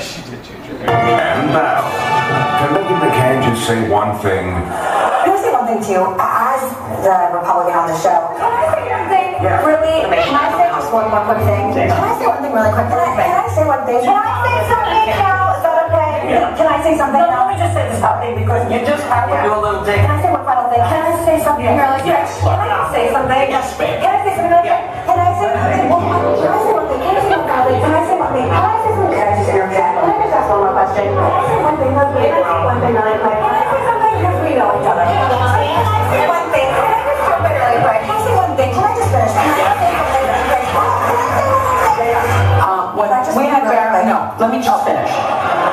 she did change her hair. And now, can Meghan McCain just say one thing? Can I say one thing too? As the Republican on the show, can I say one thing? Really? Can I say just one more quick thing? Can I say one thing really quick? Can I, can I say one thing? Can I say something now? Is that okay? Can I say something No, now? let me just say this something because you just have to do a little dig. Can I say one final thing? Can I say something Yeah. really quick? Yes. Can I say something? Yes, ma'am. Can I say something Uh, let me just finish.